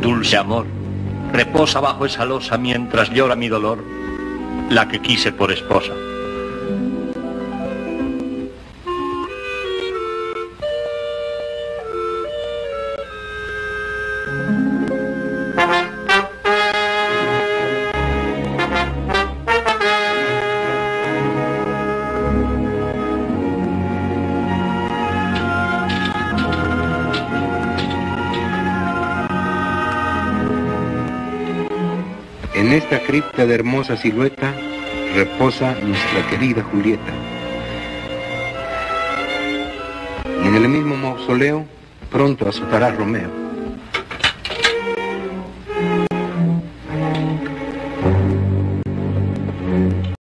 Dulce amor, reposa bajo esa losa mientras llora mi dolor, la que quise por esposa. En esta cripta de hermosa silueta reposa nuestra querida Julieta. Y en el mismo mausoleo pronto azotará Romeo.